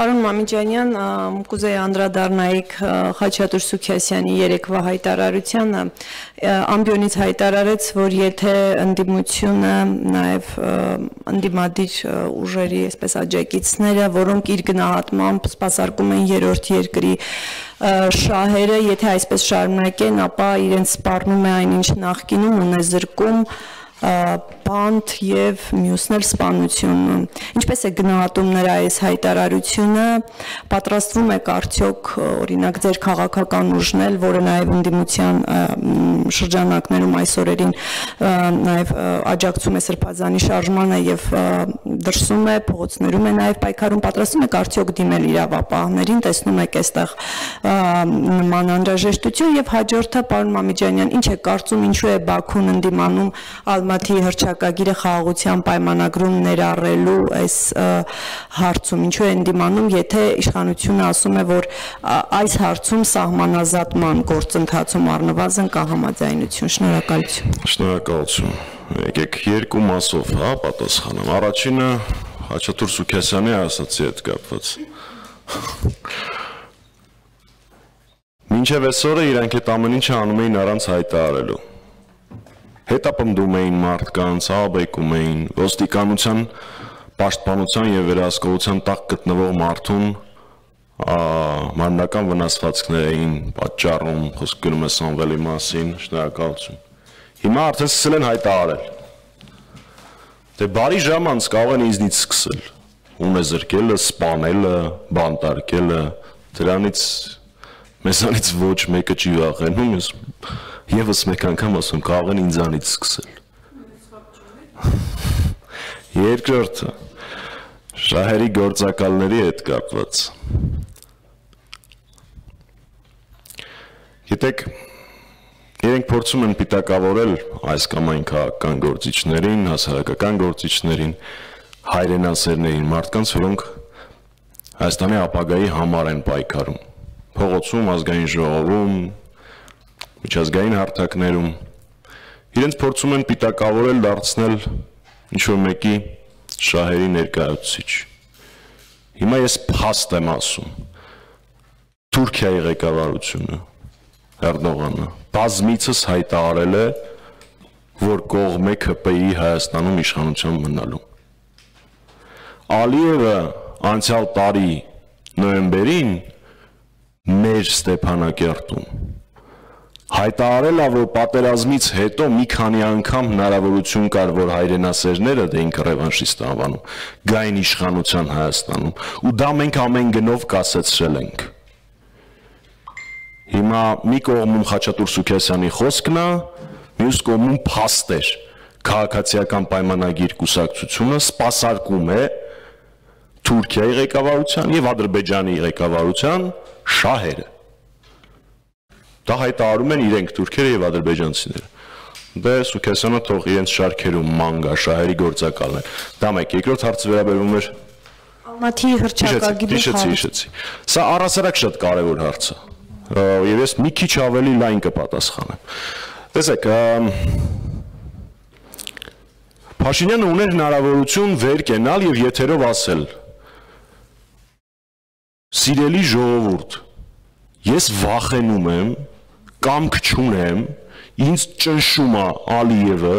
Պարոն Մամիջանյան, կուզեի անդրադառնայիք Խաչատուր Սուքիասյանի երեկվա հայտարարությանը, ամբիոնից հայտարարեց, որ եթե ընդդիմությունը նաև ընդդիմադիր ուժերի, այսպես աջակիցները, որոնք իր գնահատմամբ սպասարկում են երրորդ երկրի շահերը, եթե այսպես շարունակեն, ապա իրենց սպառնում է այնինչ նախկինում ունե զրկում բանդ եւ մյուսներ սպանությունը։ Ինչպես է գնահատում նրա այս հայտարարությունը, պատրաստվում եք արդյոք օրինակ ձեր քաղաքական ուժն էլ, որը նաեւ ընդդիմության շրջանակներում այս օրերին նաեւ աջակցում է Սրբազանի շարժմանը եւ դրսում է, փողոցներում է նաեւ պայքարում, պատրաստվում եք արդյոք դիմել իրավապահներին, տեսնում եք այստեղ նման անհրաժեշտություն եւ հաջորդը պարոն Մամիջանյան, ինչ է կարծում, ինչու է Բաքուն ընդդիմանում Ալմաթի հրճակագիրը խաղաղության պայմանագրում ներառելու այս հարցում, ինչու է ընդդիմանում, եթե իշխանությունը ասում է, որ այս հարցում սահմանազատման գործընթացում առնվազն կա համաձայնություն։ Շնորհակալություն։ Շնորհակալություն։ Եկեք երկու մասով, հա, պատասխանեմ։ Առաջինը Հաչատուր Սուքեսյանի ասացի հետ կապված։ Մինչև այսօրը իրանք այդ ամեն ինչը անում էին առանց հայտարարելու հետապնդում էին մարդկանց, ահաբեկում էին, ոստիկանության պաշտպանության եւ վերահսկողության տակ գտնվող մարդուն մարմնական վնասվածքներ էին պատճառում, խոսք գնում է Սամվելի մասին, շնորհակալություն։ Հիմա արդեն սկսել են հայտարարել։ Դե բարի ժամ անց կարող են ինձնից սկսել։ Ունե զրկելը, սպանելը, բանտարկելը, դրանից մեզանից ոչ մեկը չի վախենում, ես Եվս մեկ անգամ ասում կարող են ինձանից սկսել։ Երկրորդը շահերի գործակալների հետ կապված։ Գիտեք, իրենք փորձում են պիտակավորել այս կամ այն քաղաքական գործիչներին, հասարակական գործիչներին, հայրենասերներին, մարդկանց, որոնք Հայաստանի ապագայի համար են պայքարում։ Փողոցում, ազգային ժողովում, միջազգային հարթակներում իրենց փորձում են պիտակավորել դարձնել ինչ որ մեկի շահերի ներկայացուցիչ։ Հիմա ես փաստ եմ ասում։ Թուրքիայի ղեկավարությունը Էրդողանը բազմիցս հայտարարել է, որ կողմ է ԿՊ-ի Հայաստանում իշխանության մնալու։ Ալիևը անցյալ տարի նոյեմբերին մեր Ստեփանակերտում հայտարարել է, որ պատերազմից հետո մի քանի անգամ հնարավորություն կար, որ հայրենասերները դեին ռևանշիստ անվանում, գային իշխանության Հայաստանում։ Ու դա մենք ամեն գնով կասեցրել ենք։ Հիմա մի կողմում Խաչատուր Սուքեսյանի խոսքն է, մյուս կողմում փաստեր։ Քաղաքացիական պայմանագիր կուսակցությունը սпасարկում է Թուրքիայի ղեկավարության եւ Ադրբեջանի ղեկավարության շահերը Դա հայտարարում են իրենք թուրքերը եւ ադրբեջանցիները։ Դե Սուքեսյանը թող իրենց շարքերում մանգա շահերի գործակալն է։ Դա մեկ, երկրորդ հարցը վերաբերում էր Ալմաթի հրճակագիրը։ Հիշեցի, հիշեցի։ Սա առասարակ շատ կարևոր հարց է։ Եվ ես մի քիչ ավելի լայն կպատասխանեմ։ Տեսեք, Փաշինյանը ուներ հնարավորություն վեր կենալ եւ եթերով ասել. Սիրելի ժողովուրդ, ես վախենում եմ, կամք չունեմ, ինձ ճնշում է Ալիևը,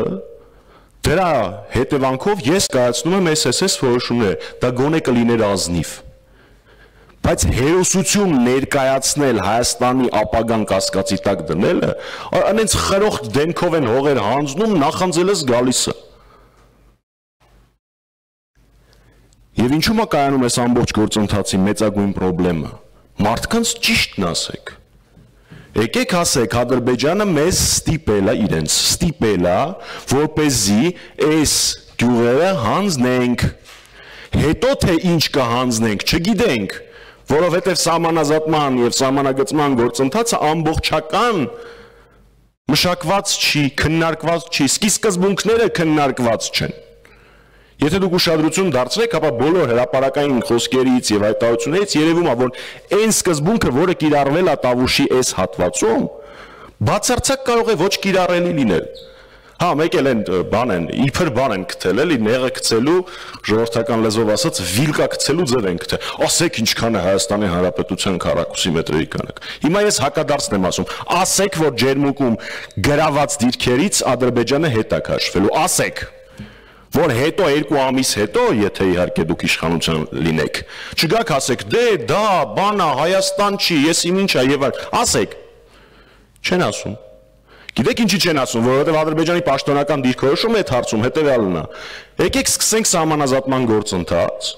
դրա հետևանքով ես կայացնում եմ SSS որոշումներ, դա գոնե կլիներ ազնիվ։ Բայց հերոսություն ներկայացնել Հայաստանի ապագան կասկածի տակ դնելը, այնց խրոխտ դեմքով են հողեր հանձնում, նախանձելս գալիս է։ Եվ ինչու՞ մա կայանում այս ամբողջ գործընթացի մեծագույն խնդրեմը։ Մարդկանց ճիշտն ասեք Եկեք ասեք Ադրբեջանը մեզ ստիպել է իրենց ստիպել է որ เป զի այս գյուղերը հանձնենք հետո թե ինչ կհանձնենք չգիտենք որովհետև սահմանազատման եւ սահմանագծման գործընթացը ամբողջական մշակված չի, քննարկված չի, սկզբունքները քննարկված չեն։ Եթե դուք ուշադրություն դարձնեք, ապա բոլոր հրաապարական խոսքերից եւ հայտարարություններից երևում է, որ այն սկզբունքը, որը կիրառվել է Տավուշի այս հատվածում, բացարձակ կարող է ոչ կիրառելի լինել։ Հա, մեկ էլ են բան են, իբր բան են գտել, էլի նեղը գցելու, ժողովրդական լեզվով ասած, վիլկա գցելու ձև են գտել։ Ասեք ինչքան է Հայաստանի Հանրապետության քառակուսի մետրերի կանակ։ Հիմա ես հակադարձն եմ ասում։ Ասեք, որ ջերմուկում գրաված դիրքերից Ադրբեջանը հետ է քաշվելու։ Ասեք որ հետո երկու ամիս հետո, եթե իհարկե դուք իշխանության լինեք, չգաք ասեք, դե դա բանա Հայաստան չի, ես իմ ինչա եւ այլ, ասեք։ Չեն ասում։ Գիտեք ինչի չեն ասում, որովհետև Ադրբեջանի պաշտոնական դիրքորոշումը այդ հարցում հետևյալն է։ Եկեք սկսենք սահմանազատման գործընթաց։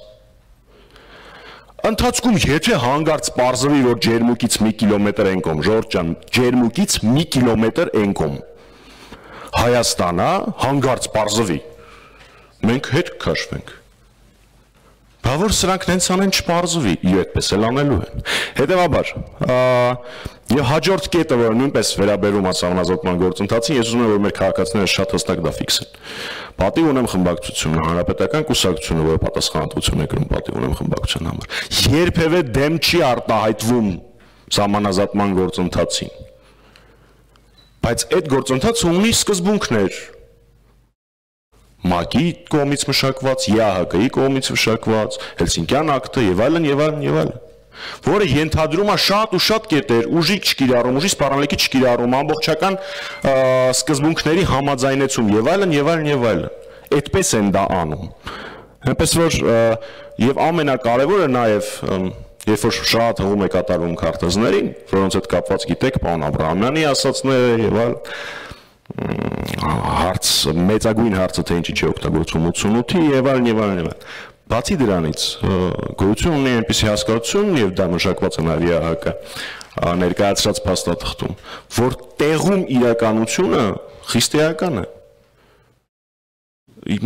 Ընթացքում եթե հանգարց པարզվի, որ ջերմուկից 1 կիլոմետր են կոմ, Ժորժ ջան, ջերմուկից 1 կիլոմետր են կոմ։ Հայաստանա հանգարց པարզվի մենք հետ կքաշվենք։ Բա որ սրանք նենց անեն չպարզվի, ու այդպես էլ անելու են։ Հետևաբար, եւ հաջորդ կետը, որը նույնպես վերաբերում է սահմանազատման գործընթացին, ես ուզում եմ որ մեր քաղաքացիները շատ հստակ դա ֆիքսեն։ Պատիվ ունեմ խմբակցությունը, հանրապետական կուսակցությունը, որը պատասխանատվություն է կրում պատիվ ունեմ խմբակցության համար։ Երբևէ դեմ չի արտահայտվում սահմանազատման գործընթացին։ Բայց այդ գործընթացը ունի սկզբունքներ, ՄԱԿ-ի կողմից մշակված, ԵԱՀԿ-ի կողմից մշակված, Հելսինկյան ակտը եւ այլն եւ այլն եւ այլն որը ենթադրում է շատ ու շատ կետեր, ուժի չկիրառում, ուժի սպառնալիքի չկիրառում, ամբողջական սկզբունքների համաձայնեցում եւ այլն եւ այլն եւ այլն։ Այդպես են դա անում։ Այնպես որ եւ ամենակարևորը նաեւ երբ որ շատ հղում է կատարվում քարտեզներին, որոնց հետ կապված գիտեք, պարոն Աբրահամյանի ասացները եւ այլն հարց մեծագույն հարցը թե ինչի չի օգտագործվում 88-ի եւ այլն եւ այլն եւ այլն բացի դրանից գոյություն ունի այնպիսի հասկացություն եւ դա մշակված է նաեւ ՀՀԿ ներկայացրած փաստաթղթում որ տեղում իրականությունը խիստեական է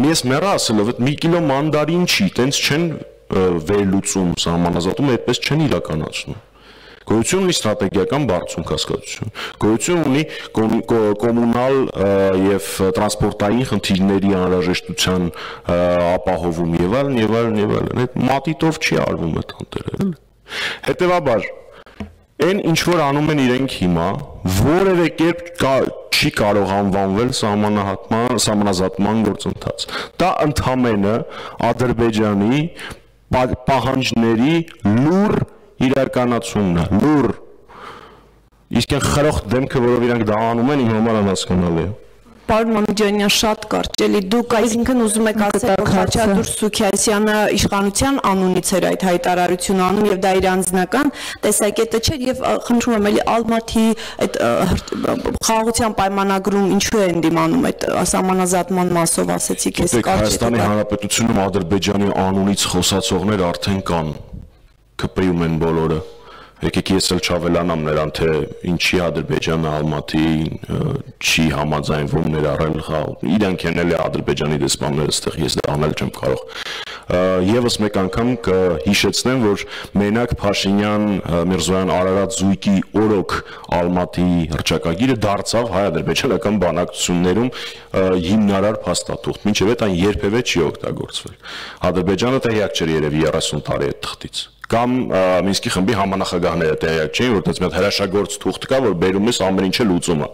ես մեռա ասելով այդ մի կիլո մանդարին չի տենց չեն վերլուծում սահմանազատում այդպես չեն իրականացնում Գոյություն ունի ստրատեգիական բարձունք հասկացություն։ Գոյություն ունի կոմունալ եւ տրանսպորտային խնդիրների անհրաժեշտության ապահովում եւ այլն եւ այլն եւ այլն։ Այդ մատիտով չի արվում այդ անտերը։ Հետևաբար այն ինչ որ անում են իրենք հիմա, որևէ կերպ կա, չի կարող անվանվել սահմանահատման, սահմանազատման գործընթաց։ Դա ընդհանրապես Ադրբեջանի պահանջների լուր իրականացումն է լուր իսկ այն խրոխտ դեմքը որով իրանք դա անում են իմ համար անհասկանալի է Պարոն Մամիջանյան շատ կարճ էլի դուք այսինքն ուզում եք ասել որ Խաչատուր Սուքիասյանը իշխանության անունից էր այդ հայտարարությունը անում եւ դա իր անձնական տեսակետը չէր եւ խնդրում եմ էլի Ալմաթի այդ խաղաղության պայմանագրում ինչու են դիմանում այդ ասամանազատման մասով ասեցիք ես կարճ Հայաստանի Հանրապետությունում Ադրբեջանի անունից խոսացողներ արդեն կան ԿՊ-ում են բոլորը։ Եկեք ես էլ չավելանամ նրան, թե ինչի Ադրբեջանը Ալմատիին չի համաձայնվում ներառել խաղ։ Իրանք են էլ Ադրբեջանի դեսպանները այստեղ ես դա անել չեմ կարող։ Եվս մեկ անգամ կհիշեցնեմ, որ մենակ Փաշինյան Միրզոյան Արարատ զույգի օրոք Ալմատիի հրճակագիրը դարձավ հայ-ադրբեջանական բանակցություններում հիմնարար փաստաթուղթ։ Մինչև այդ այն երբևէ չի օգտագործվել։ Ադրբեջանը տեղյակ չէր երևի 30 տարի այդ թղթից կամ Մինսկի խմբի համանախագահները տեղյակ չէին, որտեղ մի հատ հրաշագործ թուղթ կա, որ բերում ես ամեն ինչը լուծում է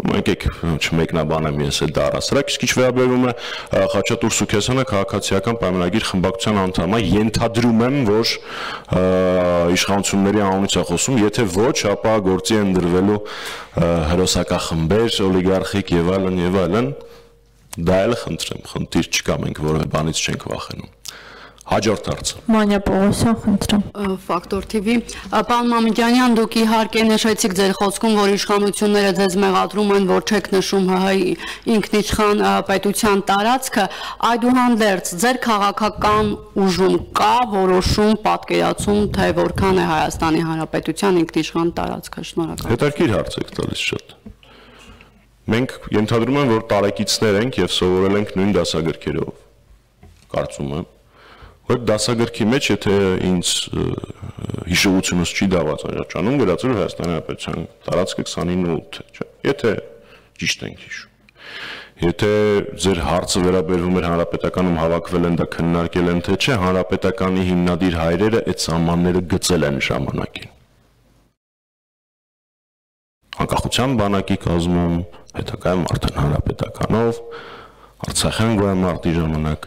եկեք չմեկնաբանեմ ես այդ դարասրակ, իսկ ինչ վերաբերում է Խաչատուր Սուքեսյանը քաղաքացիական պայմանագիր խմբակցության անդամ է, ենթադրում եմ, որ իշխանությունների անունից է խոսում, եթե ոչ, ապա գործի են դրվելու հրոսակախմբեր, օլիգարխիկ եւ այլն եւ այլն։ Դա էլ խնդրեմ, խնդիր չկա, մենք որևէ բանից չենք վախենում։ Հաջորդ հարցը։ Մանյա Պողոսյան, խնդրեմ։ Ֆակտոր TV։ Պարոն Մամիկյանյան, դուք իհարկե նշեցիք ձեր խոսքում, որ իշխանությունները ձեզ մեղադրում են, որ չեք նշում ՀՀ ինքնիշխան պետության տարածքը, այդուհանդերձ ձեր քաղաքական ուժում կա որոշում, պատկերացում, թե որքան է Հայաստանի Հանրապետության ինքնիշխան տարածքը։ Շնորհակալ։ Հետարքիր հարց եք տալիս շատ։ Մենք ենթադրում եմ, որ տարեկիցներ ենք եւ սովորել ենք նույն դասագրքերով։ Կարծում եմ Այդ դասագրքի մեջ, եթե ինձ հիշողությունս չի դավաճանում, գրածել Հայաստանի Հանրապետության տարածքը 29-8 է, չէ։ Եթե ճիշտ ենք հիշում։ Եթե ձեր հարցը վերաբերվում էր հանրապետականում հավաքվել են դա քննարկել են թե չէ, հանրապետականի հիմնադիր հայրերը այդ սահմանները գծել են ժամանակին։ անկախության բանակի կազմում, հետագայում արդեն հանրապետականով, Արցախյան գոյամարտի ժամանակ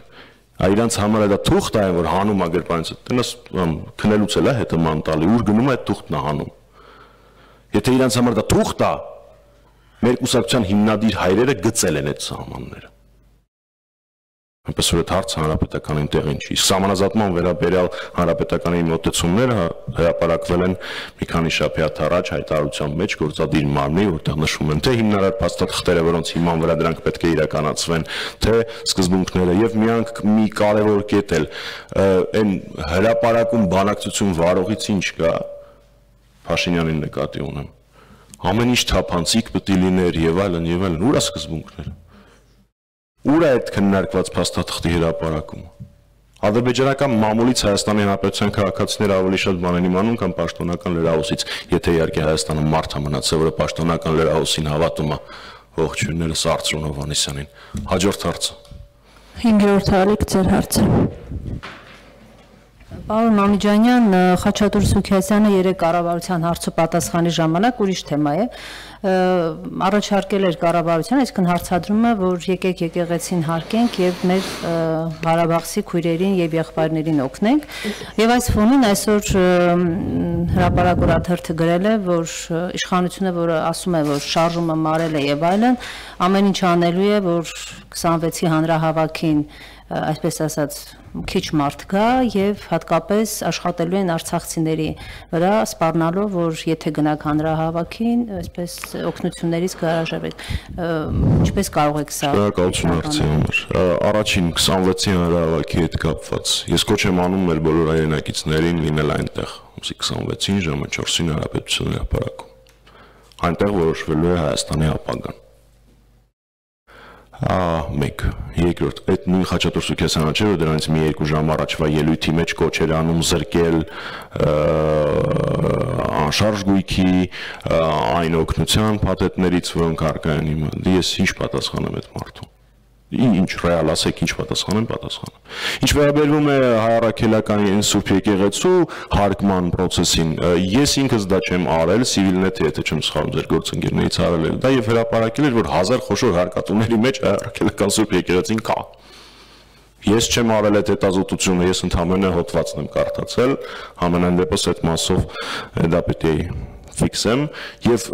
Այ իրանց համար դա թուղթ է, որ հանում ագրպանից, տենաս քնելուց էլ է հետը ման տալի, ուր գնում է այդ թուղթն է հանում։ Եթե իրանց համար դա թուղթ է, մեր կուսակցության հիմնադիր հայրերը գծել են այդ սահմանները։ Այնպես որ այդ հարցը հանրապետականին տեղին չի։ Սահմանազատման վերաբերյալ հանրապետականի մոտեցումները հրապարակվել են մի քանի շաբաթ առաջ հայտարարության մեջ գործադիր մարմնի, որտեղ նշվում են թե հիմնարար փաստաթղթերը, որոնց հիման վրա դրանք պետք է իրականացվեն, թե սկզբունքները եւ միանք մի կարևոր կետ էլ այն հրապարակում բանակցություն վարողից ինչ կա Փաշինյանին նկատի ունեմ։ Ամեն ինչ թափանցիկ պետք է լիներ եւ այլն եւ այլն։ Ուր է սկզբունքները։ Ուր է այդ քննարկված փաստաթղթի հրապարակումը։ Ադրբեջանական մամուլից Հայաստանի Հանրապետության քաղաքացիները ավելի շատ բան են իմանում, քան պաշտոնական լրահոսից, եթե իհարկե Հայաստանը մարդ մնացել, որը պաշտոնական լրահոսին հավատում է ողջույնները Սարծրուն Հովանեսյանին։ Հաջորդ հարցը։ 5-րդ հալիք ձեր հարցը։ Պարոն Մամիջանյան, Խաչատուր Սուքիասյանը երեք կառավարության հարցը պատասխանի ժամանակ ուրիշ թեմա է. առաջարկել էր կառավարության, այսինքն հարցադրում է, որ եկեք եկեղեցին հարկենք եւ մեր Ղարաբաղցի քույրերին եւ եղբայրներին օգնենք։ Եվ այս ֆոնին այսօր հրապարակորաթերթը գրել է, որ իշխանությունը, որը ասում է, որ շարժումը մարել է եւ այլն, ամեն ինչ անելու է, որ 26-ի հանրահավաքին այսպես ասած քիչ մարդ կա եւ հատկապես աշխատելու են արցախցիների վրա սպառնալով որ եթե գնաք հանրահավաքին այսպես օգնություններից կհրաժարվեք ինչպես կարող եք սա Շնորհակալություն արծի համար առաջին 26-ի հանրահավաքի հետ կապված ես կոչ եմ անում մեր բոլոր հայրենակիցներին լինել այնտեղ 26-ին ժամը 4-ին հանրապետությունների ապարակում այնտեղ որոշվելու է Հայաստանի ապագան մեկ երկրորդ այդ նույն Խաչատուր Սուքեսյանը չէ որ դրանից մի երկու ժամ առաջվա ելույթի մեջ կոչեր անում զրկել անշարժ գույքի այն օգնության փաթեթներից որոնք արկա են հիմա ես ինչ պատասխան եմ այդ մարդուն ինչ ռեալ ասեք, ինչ պատասխանեմ, պատասխանը։ Ինչ վերաբերվում է հայարակելական Սուրբ եկեղեցու հարկման process-ին, ես ինքս դա չեմ արել, Civilnet-ը, եթե չեմ սխալվում, ձեր գործընկերներից արել եմ դա եւ հրապարակել էր, որ հազար խոշոր հարկատուների մեջ հայարակելական Սուրբ եկեղեցին կա։ Ես չեմ արել այդ հետազոտությունը, ես ընդհանրապես հոդվածն եմ կարդացել, համենայն դեպս այդ մասով դա պետք է ֆիքսեմ եւ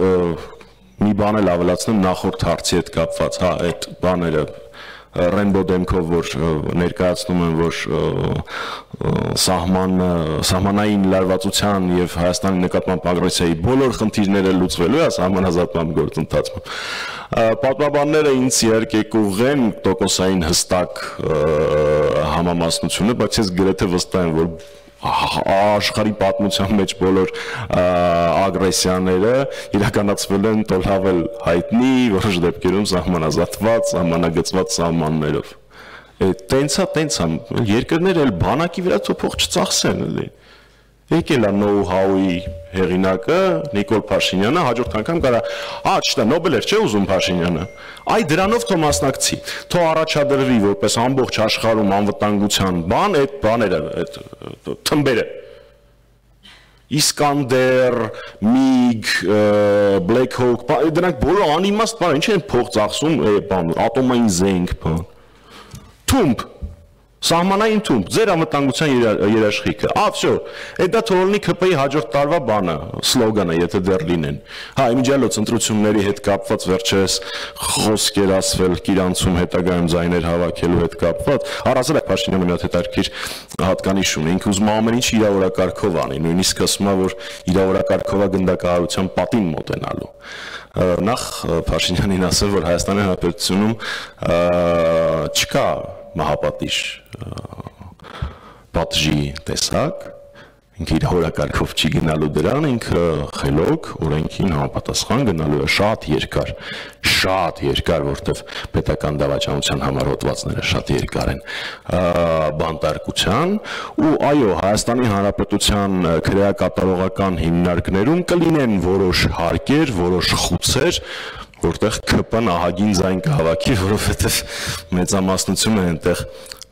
մի բան էլ ավելացնեմ նախորդ հարցի հետ կապված, հա, այդ բաները Ռենբո դեմքով որ ներկայացնում են որ սահման սահմանային լարվածության եւ Հայաստանի նկատմամբ ագրեսիայի բոլոր խնդիրները լուծվելու է սահմանազատման գործընթացում պատմաբանները ինձ իհարկե կուղեն տոկոսային հստակ համամասնությունը բայց ես գրեթե վստահ եմ որ աշխարհի պատմության մեջ բոլոր ագրեսիաները իրականացվել են տոլհավել հայտնի որոշ դեպքերում սահմանազատված, սահմանագծված սահմաններով։ Տենցա, տենցա, երկրները էլ բանակի վրա թոփող չծախսեն, էլի եկել է know-how-ի հեղինակը Նիկոլ Փաշինյանը հաջորդ անգամ կարա ճիշտ է Նոբելեր չէ ուզում Փաշինյանը այ դրանով թող մասնակցի թող առաջադրվի որպես ամբողջ աշխարհում անվտանգության բան այդ բաները այդ թմբերը Իսկանդեր, Միգ, Black Hawk, դրանք բոլորը անիմաստ բան, ինչ են փող ծախսում, բան, ատոմային զենք, բան։ Թումբ Սահմանային թումբ, ձեր անվտանգության երաշխիքը։ Ա, վсё, դա թողնի ԿՊ-ի հաջորդ տարվա բանը, սլոգանը, եթե դեռ լինեն։ Հա, իմիջիալոց ընտրությունների հետ կապված վերջերս խոսքեր ասվել Կիրանցում հետագայում ձայներ հավաքելու հետ կապված։ Առասել է Փաշինյանը մի հատ հետարքիր հատկանիշ ունի։ Ինքը ուզում է ամեն ինչ իրավարակարգով անի, նույնիսկ ասում է, որ իրավարակարգովա գնդակահարության պատին մոտենալու նախ Փաշինյանին ասել, որ Հայաստանի Հանրապետությունում չկա մահապատիժ պատժի տեսակ ինքը իր հորակարգով չի գնալու դրան, ինքը խելոք օրենքին համապատասխան գնալու է շատ երկար, շատ երկար, որտեվ պետական դավաճանության համառոտվածները շատ երկար են բանտարկության ու այո, Հայաստանի Հանրապետության քրեակատարողական հիմնարկներում կլինեն որոշ հարկեր, որոշ խուցեր, որտեղ ԿՊ-ն ահագին ձայն կհավաքի, որովհետև մեծամասնությունը այնտեղ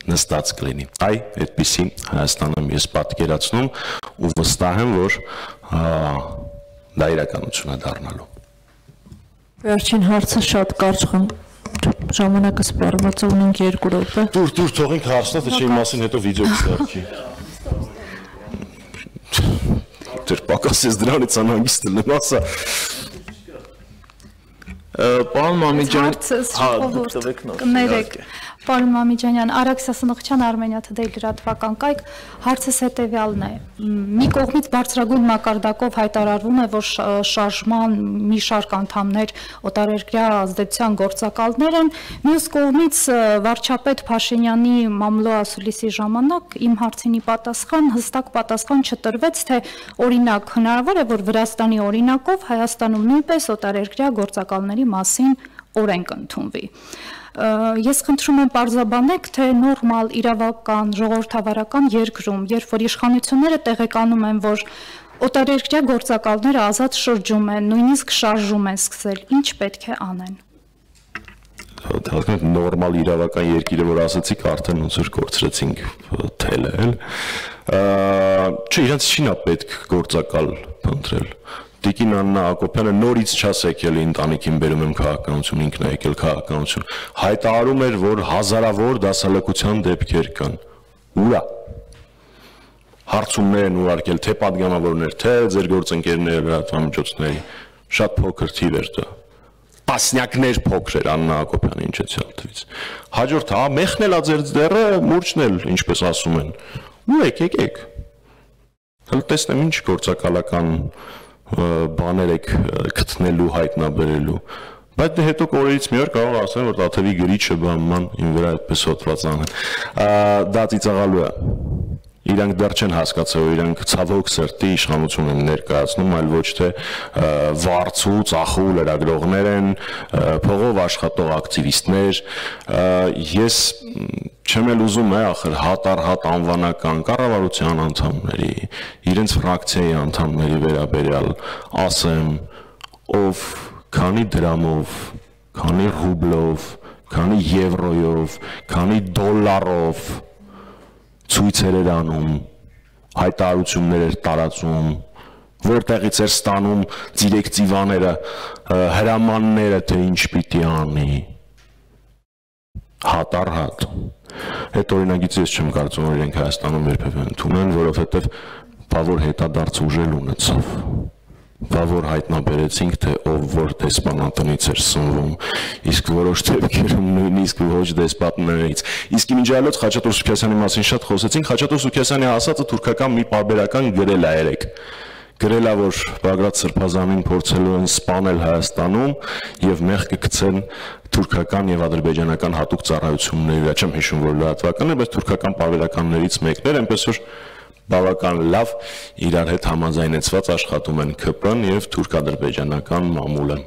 նստած կլինի։ Այ այդպեսի Հայաստանում ես պատկերացնում ու վստահ եմ, որ դա իրականություն է դառնալու։ Վերջին հարցը շատ կարճ ժամանակը սպառված ունենք 2 րոպե։ Դուր, դուր, թողենք հարցնա, թե չի մասին հետո վիդեո կստարքի։ Դեր պակասես դրանից անհանգիստ եմ, ասա։ Պարոն Մամիջան, Հարցս հա, ժողովուրդ, տվեք նոր։ կներեք, Պարոն Մամիջանյան, Արաքսիա Սնխչյան Արմենիա Today լրատվական կայք հարցս հետեւյալն է։ Մի կողմից բարձրագույն մակարդակով հայտարարվում է, որ շարժման մի շարք անդամներ օտարերկրյա ազդեցության գործակալներ են, մյուս կողմից վարչապետ Փաշինյանի մամլո ասուլիսի ժամանակ իմ հարցինի պատասխան հստակ պատասխան չտրվեց, թե օրինակ հնարավոր է, որ Վրաստանի օրինակով Հայաստանում նույնպես օտարերկրյա գործակալների մասին օրենք ընդունվի։ Ես խնդրում եմ պարզաբանեք, թե նորմալ իրավական, ժողովրդավարական երկրում, երբ որ իշխանությունները տեղեկանում են, որ օտարերկրյա գործակալները ազատ շրջում են, նույնիսկ շարժում են սկսել, ինչ պետք է անեն։ Դրանք նորմալ իրավական երկիրը, որ ասացիք, արդեն ոնց որ կորցրեցինք թելը, էլ։ Չէ, իրենց չինա պետք գործակալ փնտրել։ Տիկին Աննա Հակոբյանը նորից չաս եկել ընտանիքին բերում եմ քաղաքականություն, ինքն է եկել քաղաքականություն։ Հայտարարում էր, որ հազարավոր դասալեկության դեպքեր կան։ Ուրա հարցումներ են ուղարկել թե падգամավորներ, թե ձեր գործընկերները լրատվամիջոցների։ Շատ փոքր թիվ էր դա։ Պասնյակներ փոքր էր Աննա Հակոբյանը ինչեցյալ թվից։ Հաջորդ, հա, մեխնել է ձեր դերը, մուրճն էլ, ինչպես ասում են։ Ու եկեք, եկեք։ Հələ տեսնեմ ինչ գործակալական եք, բաներ եք գտնելու, հայտնաբերելու։ Բայց դե հետո կորերից մի օր կարող ասեն, որ Տաթևի գրիչը բանման իմ վրա այդպես հոտված անեն։ Դա ծիծաղալու է իրանք դեռ չեն հասկացել, իրանք ցավոք սրտի իշխանություն են ներկայացնում, այլ ոչ թե վարձու, ծախու լրագրողներ են, փողով աշխատող ակտիվիստներ։ Ես չեմ էլ ուզում է ախր հատ առ հատ անվանական կառավարության անդամների, իրենց ֆրակցիայի անդամների վերաբերյալ ասեմ, ով քանի դրամով, քանի ռուբլով, քանի եվրոյով, քանի դոլարով ցույցեր էր անում, հայտարարություններ էր տարածում, որտեղից էր ստանում դիրեկտիվաները, հրամանները, թե ինչ պիտի անի։ Հատ առ հատ։ Այդ օրինագիծ ես չեմ կարծում, որ իրենք Հայաստանում երբևէ ընդունեն, որովհետև բավոր հետադարձ ուժել ունեցավ բա որ հայտնաբերեցինք թե ով որ դեսպանատնից էր սնվում իսկ որոշ դեպքերում նույնիսկ ոչ դեսպատներից իսկ ինչ այլոց Խաչատուր Սուքյասյանի մասին շատ խոսեցինք Խաչատուր Սուքյասյանի ասածը թուրքական մի պարբերական գրել է երեք գրել է որ Բագրատ Սրբազանին փորձելու են սպանել Հայաստանում եւ մեղքը գցեն թուրքական եւ ադրբեջանական հատուկ ծառայությունների վրա չեմ հիշում որ լրատվական է բայց թուրքական պարբերականներից մեկն էր այնպես որ բավական լավ իրար հետ համաձայնեցված աշխատում են ԿՊ-ն եւ թուրք-ադրբեջանական մամուլը